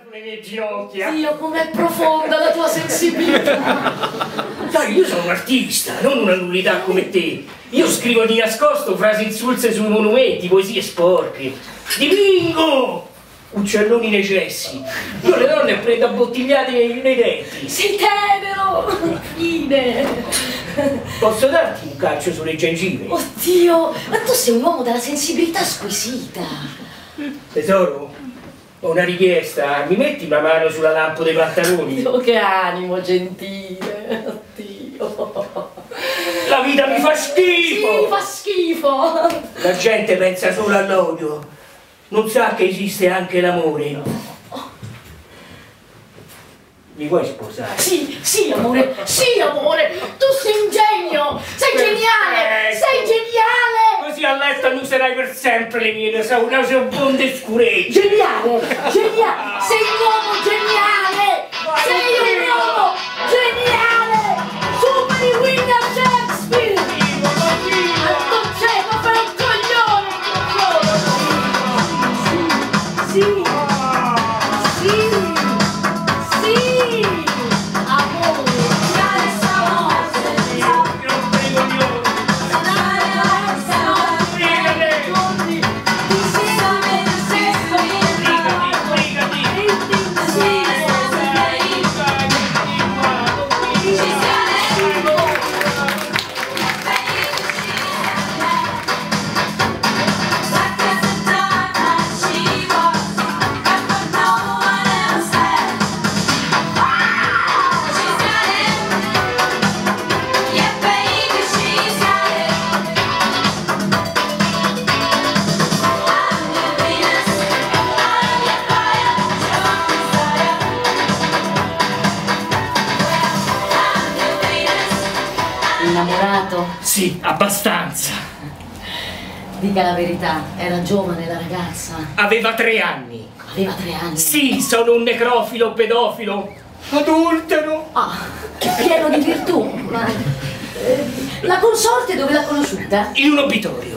sulle mie ginocchia. Dio, com'è profonda la tua sensibilità! Dai, io sono un artista, non una nullità come te. Io scrivo di nascosto frasi insulse sui monumenti, poesie sporche. Dipingo! Uccelloni nei cessi. Io le donne prendo a bottigliate nei, nei denti. Sei tenero! Fine! Posso darti un calcio sulle gengive? Oddio, ma tu sei un uomo dalla sensibilità squisita! Tesoro, ho una richiesta. Mi metti una mano sulla lampo dei pantaloni? Oh, che animo gentile! Oddio! La vita mi fa schifo! Sì, fa schifo! La gente pensa solo all'odio. Non sa che esiste anche l'amore. Mi vuoi sposare? Sì, sì amore, sì amore! Tu sei un genio! Sei geniale! Sei geniale! Così a letto annuserai per sempre le mie nauseabonde scuregge. Geniale! Geniale! Sei un uomo geniale! Sei un uomo Sì, abbastanza. Dica la verità, era giovane la ragazza, Aveva tre anni. aveva tre anni. Sì, sono un necrofilo pedofilo. Adultero. Ah, pieno di virtù, ma... eh, la consorte dove l'ha conosciuta? In un obitorio.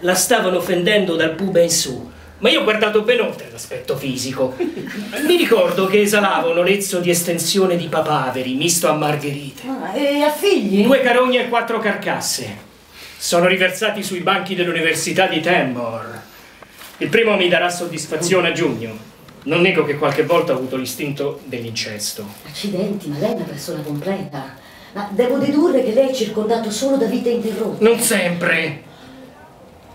La stavano offendendo dal pube in su. Ma io ho guardato ben oltre l'aspetto fisico. Mi ricordo che esalava un olezzo di estensione di papaveri misto a margherite. Ah, e ha figli? Due carogne e quattro carcasse. Sono riversati sui banchi dell'Università di Tambor. Il primo mi darà soddisfazione a giugno. Non nego che qualche volta ho avuto l'istinto dell'incesto. Accidenti, ma lei è una persona completa. Ma devo dedurre che lei è circondato solo da vite interrotte. Non sempre.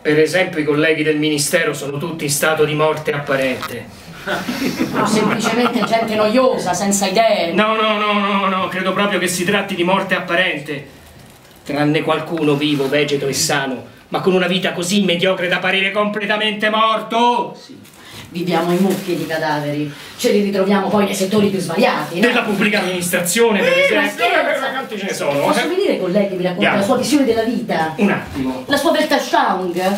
Per esempio i colleghi del ministero sono tutti in stato di morte apparente. No, semplicemente gente noiosa, senza idee. No, no, no, no, no, credo proprio che si tratti di morte apparente. Tranne qualcuno vivo, vegeto e sano, ma con una vita così mediocre da parere completamente morto. Viviamo in mucchi di cadaveri. Ce li ritroviamo poi nei settori più svariati, no? Della pubblica amministrazione, per Eh, esempio. Quanti ce ne sono? Posso eh? venire con lei che mi racconta Andiamo. la sua visione della vita? Un attimo. La sua Weltanschauung?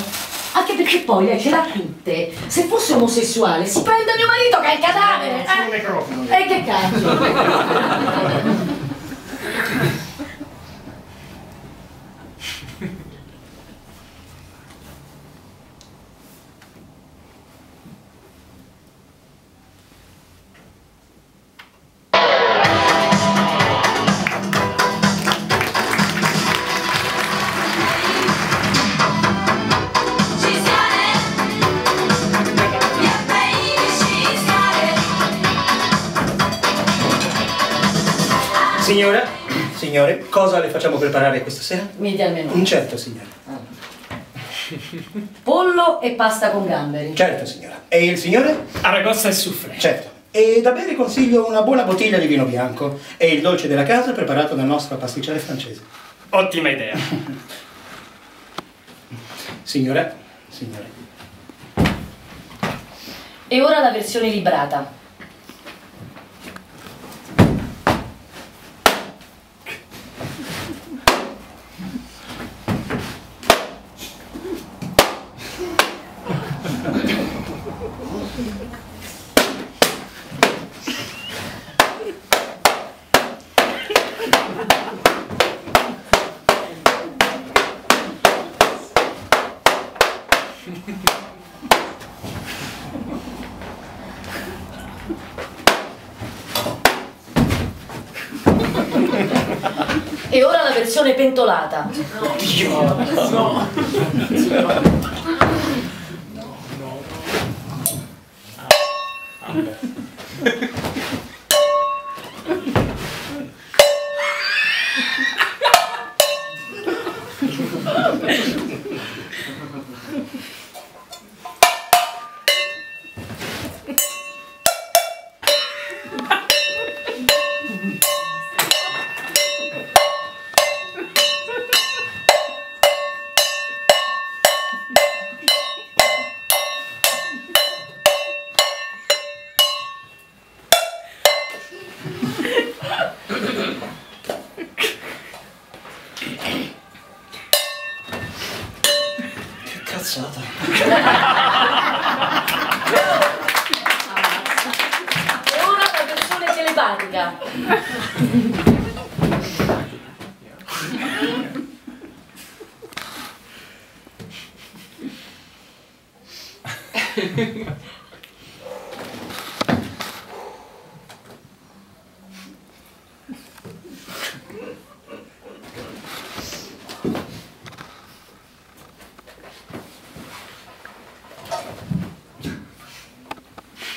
Anche perché poi lei ce l'ha tutte. Se fosse omosessuale, si prende mio marito che è il cadavere! Eh? necrofilo. E che cazzo? cosa le facciamo preparare questa sera? Mi dia il menù. Certo, signora. Pollo e pasta con gamberi. Certo, signora. E il signore? Aragosta e soufflé. Certo. E da bere consiglio una buona bottiglia di vino bianco e il dolce della casa preparato dal nostro pasticcere francese. Ottima idea. Signora, signore. E ora la versione librata. E ora la versione pentolata. Oddio! No! no.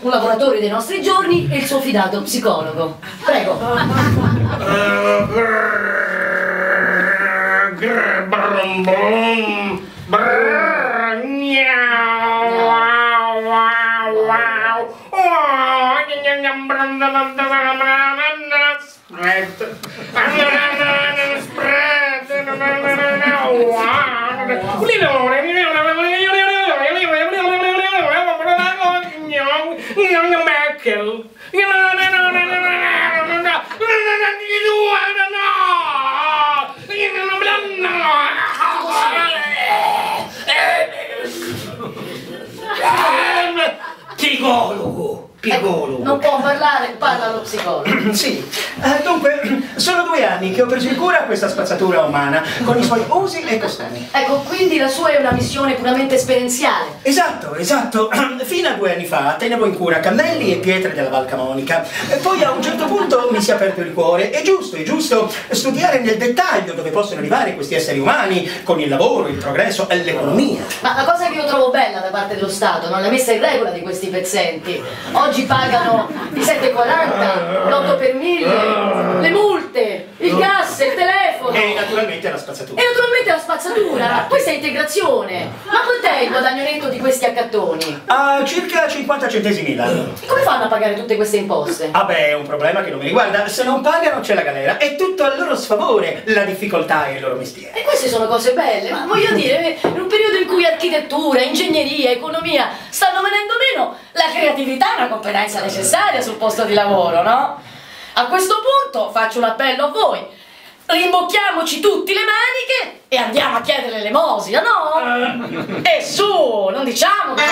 un lavoratore dei nostri giorni e il suo fidato psicologo. Prego. Brum, brum, psicologo. Non può parlare, parla lo psicologo. Sì, eh, dunque, sono due anni che ho preso in cura questa spazzatura umana, con i suoi usi e costumi. Ecco, quindi la sua è una missione puramente esperienziale. Esatto, esatto. Fino a due anni fa tenevo in cura cammelli e pietre della Val Camonica. Poi a un certo punto mi si è aperto il cuore. È giusto, è giusto studiare nel dettaglio dove possono arrivare questi esseri umani con il lavoro, il progresso e l'economia. Ma la cosa che io trovo bella da parte dello Stato, non la messa in regola di questi pezzenti. Oggi pagano i 7,40, l'8 per 1000, le multe, il gas, il telefono. E naturalmente la spazzatura. E naturalmente la spazzatura, questa è integrazione. Ma quant'è il guadagno netto di questi accattoni? A circa 50 centesimi l'anno. E come fanno a pagare tutte queste imposte? Ah beh, è un problema che non mi riguarda. Se non pagano c'è la galera. È tutto a loro sfavore. La difficoltà è il loro mestiere. E queste sono cose belle, ma voglio dire, in un periodo in cui architettura, ingegneria, economia stanno venendo meno, la creatività è una competenza necessaria sul posto di lavoro, no? A questo punto faccio un appello a voi. Rimbocchiamoci tutti le maniche e andiamo a chiedere l'elemosina, no? E su, non diciamo che...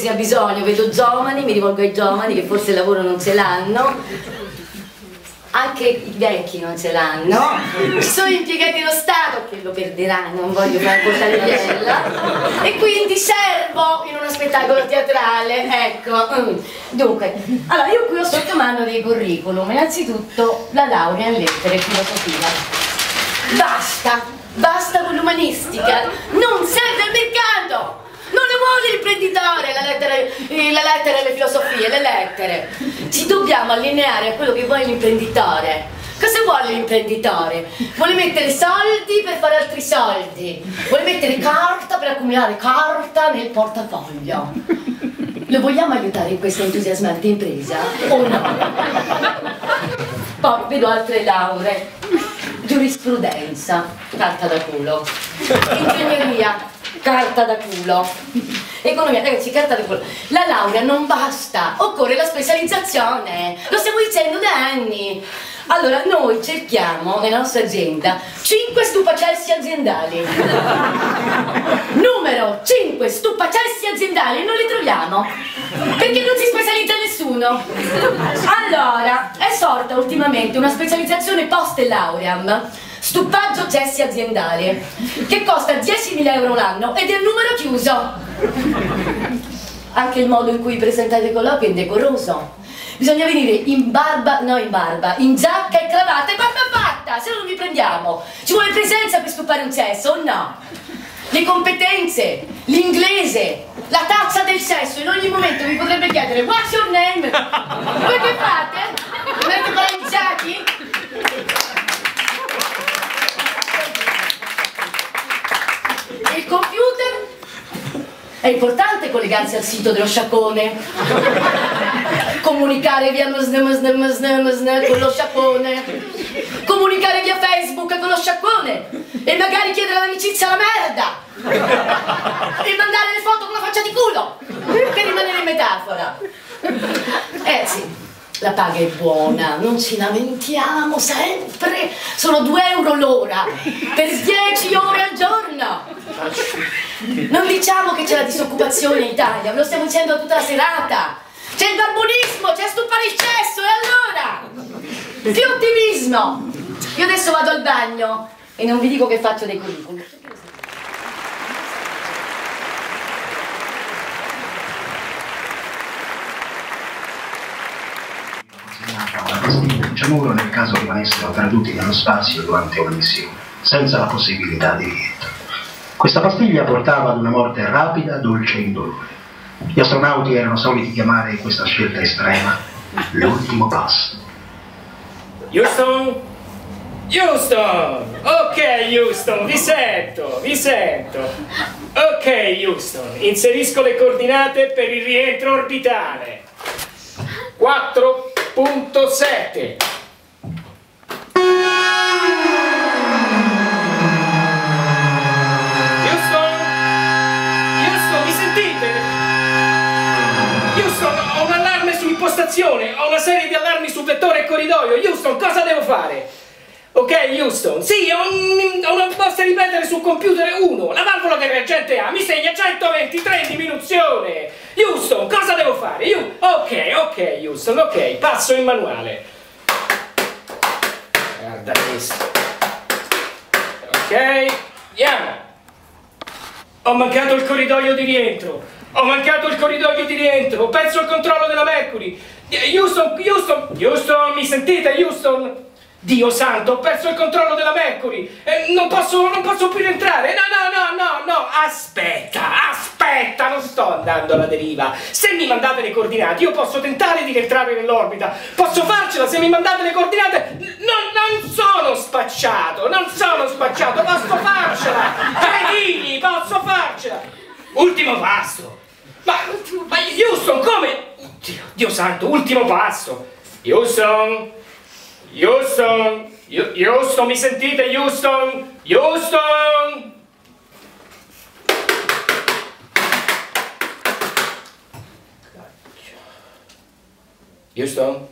ci sia bisogno, vedo giovani, mi rivolgo ai giovani che forse il lavoro non ce l'hanno anche i vecchi non ce l'hanno, sono impiegati dello Stato che lo perderanno, non voglio fare portare biella, e quindi servo in uno spettacolo teatrale, ecco. Dunque, allora io qui ho sotto mano dei curriculum, innanzitutto la laurea in lettere e filosofia. Basta, basta con l'umanistica, non serve al mercato! Non le vuole l'imprenditore, la lettera, eh, la lettera e le filosofie, le lettere. Ci dobbiamo allineare a quello che vuole l'imprenditore. Cosa vuole l'imprenditore? Vuole mettere soldi per fare altri soldi. Vuole mettere carta per accumulare carta nel portafoglio. Lo vogliamo aiutare in questa entusiasmante impresa o no? Poi vedo altre lauree. Giurisprudenza, carta da culo. Ingegneria, carta da culo. Economia, ragazzi, carta da culo. La laurea non basta, occorre la specializzazione. Lo stiamo dicendo da anni. Allora, noi cerchiamo nella nostra azienda 5 stupacessi aziendali. Numero 5 stupacessi aziendali, non li troviamo. Perché non si specializza nessuno. Allora, è sorta ultimamente una specializzazione post lauream Stupaggio gessi aziendale, che costa 10.000 euro l'anno ed è un numero chiuso. Anche il modo in cui presentate i colloqui è indecoroso. Bisogna venire in barba, no in barba, in giacca e cravatta e barba fatta, se no non vi prendiamo. Ci vuole presenza per stupare un sesso o no? Le competenze, l'inglese, la tazza del sesso, in ogni momento vi potrebbe chiedere What's your name? Voi che fate? Avete paralizzati? il computer è importante collegarsi al sito dello sciacone comunicare via con lo sciacone comunicare via Facebook con lo sciacone e magari chiedere l'amicizia alla merda. E mandare le foto con la faccia di culo. Per rimanere in metafora. Eh sì la paga è buona, non ci lamentiamo sempre, sono 2 euro l'ora. Per 10 ore al giorno. Non diciamo che c'è la disoccupazione in Italia, ve lo stiamo dicendo tutta la serata. C'è il barbulismo, c'è stupare il cesso, e allora? Più ottimismo! Io adesso vado al bagno e non vi dico che faccio dei curriculum. Ciamuro nel caso rimanessero perduti nello spazio durante una missione, senza la possibilità di rientro. Questa pastiglia portava ad una morte rapida, dolce e indolore. Gli astronauti erano soliti chiamare questa scelta estrema l'ultimo passo. Houston? Houston! Ok Houston, vi sento, vi sento. Ok Houston, inserisco le coordinate per il rientro orbitale. 4.7 impostazione, ho una serie di allarmi su vettore e corridoio. Houston, cosa devo fare? Ok, Houston, sì, ho, un, ho una posta ripetere sul computer 1, la valvola del reagente A mi segna 123 in diminuzione. Houston, cosa devo fare? Io, ok, ok, Houston, ok, passo in manuale. Guarda questo. Ok, andiamo. Ho mancato il corridoio di rientro. Ho mancato il corridoio di rientro, ho perso il controllo della Mercury. Houston, Houston, Houston, mi sentite Houston? Dio santo, ho perso il controllo della Mercury. Eh, non, posso, non posso più rientrare. No, no, no, no, no. Aspetta, aspetta, non sto andando alla deriva. Se mi mandate le coordinate, io posso tentare di rientrare nell'orbita. Posso farcela se mi mandate le coordinate. Non, non sono spacciato, non sono spacciato, posso farcela. Cretini, posso farcela. Ultimo passo. Ma, ma Houston, come? Dio, Dio santo, ultimo passo. Houston, Houston, Houston, mi sentite Houston? Houston! Houston?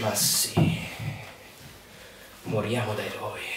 Ma sì. Moriamo da eroi.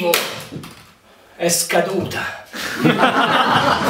Vivo! È scaduta.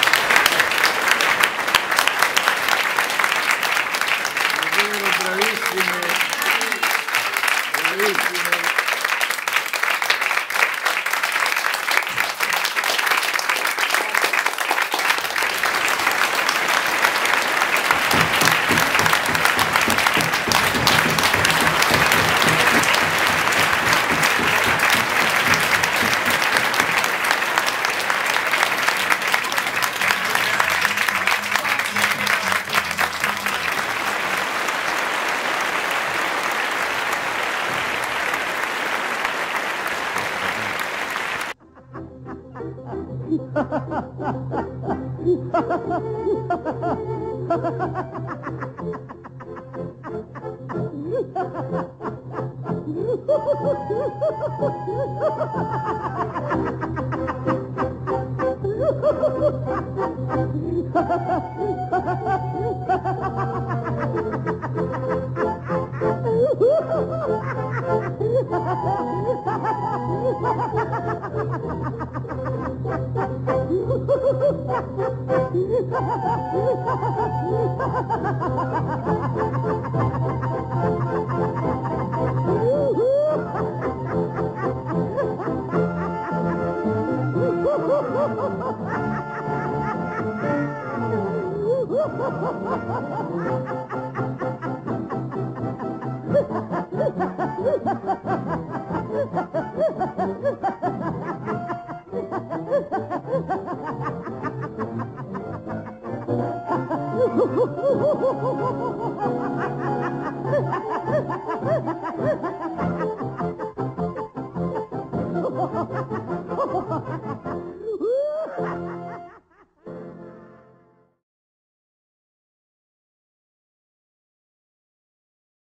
Ha ha ha! Ha ha ha! uh, uh, uh.